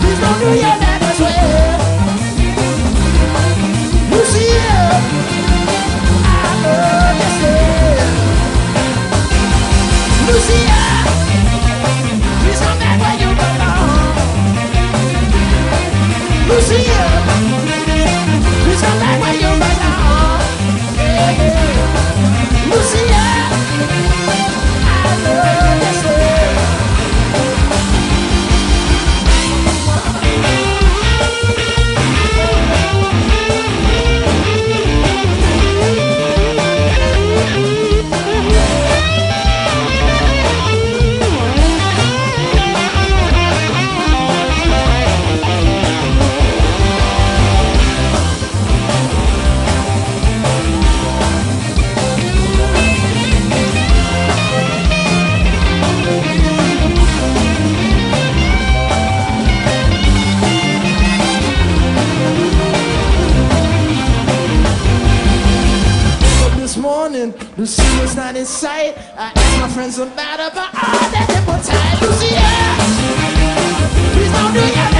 Please don't do that. Lucy was not in sight. I asked my friends about her, but all that nipple tight. Lucia, please don't do your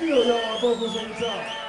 Spiro ja.